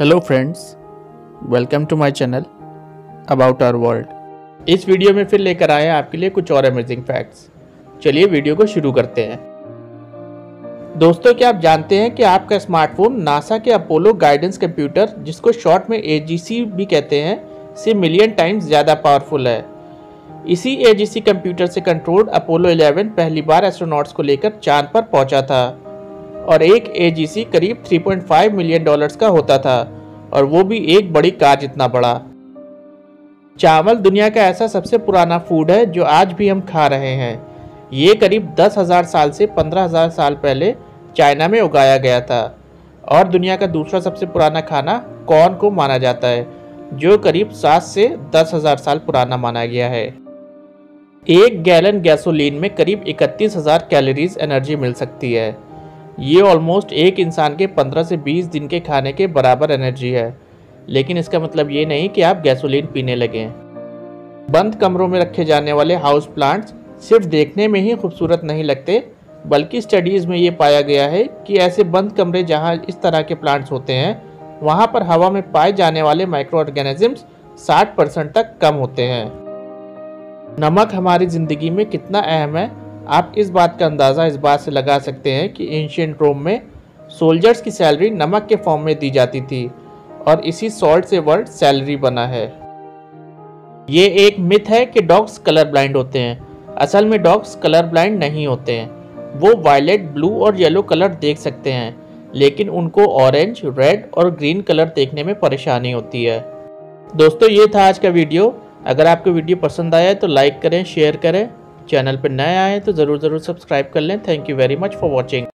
Hello friends welcome to my channel about our world इस video में फिर लेकर आए हैं आपके लिए कुछ और अमेजिंग फैक्ट्स चलिए वीडियो को शुरू करते हैं। दोस्तों, क्या आप जानते हैं कि आपका स्मार्टफ़ोन नासा के अपोलो गाइडेंस कंप्यूटर जिसको शॉर्ट में एजीसी भी कहते हैं, से मिलियन टाइम्स ज़्यादा पावरफुल है। इसी ए कंप्यूटर से कंट्रोल्ड अपोलो 11 पहली बार एस्ट्रोनॉट्स को लेकर चाँद पर पहुँचा था। और एक एजीसी करीब 3.5 मिलियन डॉलर्स का होता था, और वो भी एक बड़ी कार जितना बड़ा। चावल दुनिया का ऐसा सबसे पुराना फ़ूड है जो आज भी हम खा रहे हैं। ये करीब दस हज़ार साल से पंद्रह हज़ार साल पहले चाइना में उगाया गया था, और दुनिया का दूसरा सबसे पुराना खाना कॉर्न को माना जाता है, जो करीब सात से दस हज़ार साल पुराना माना गया है। एक गैलन गैसोलीन में करीब इकतीस हज़ार कैलोरीज एनर्जी मिल सकती है। ये ऑलमोस्ट एक इंसान के 15 से 20 दिन के खाने के बराबर एनर्जी है। लेकिन इसका मतलब ये नहीं कि आप गैसोलीन पीने लगें। बंद कमरों में रखे जाने वाले हाउस प्लांट्स सिर्फ़ देखने में ही खूबसूरत नहीं लगते, बल्कि स्टडीज़ में ये पाया गया है कि ऐसे बंद कमरे जहाँ इस तरह के प्लांट्स होते हैं, वहाँ पर हवा में पाए जाने वाले माइक्रो ऑर्गेनिजम्स 60 परसेंट तक कम होते हैं। नमक हमारी ज़िंदगी में कितना अहम है आप इस बात का अंदाज़ा इस बात से लगा सकते हैं कि एंशियंट रोम में सोल्जर्स की सैलरी नमक के फॉर्म में दी जाती थी और इसी सॉल्ट से वर्ड सैलरी बना है। ये एक मिथ है कि डॉग्स कलर ब्लाइंड होते हैं। असल में डॉग्स कलर ब्लाइंड नहीं होते हैं। वो वायलेट ब्लू और येलो कलर देख सकते हैं, लेकिन उनको ऑरेंज रेड और ग्रीन कलर देखने में परेशानी होती है। दोस्तों, ये था आज का वीडियो अगर आपको वीडियो पसंद आया तो लाइक करें शेयर करें। चैनल पर नए आए तो ज़रूर ज़रूर सब्सक्राइब कर लें। Thank you very much for watching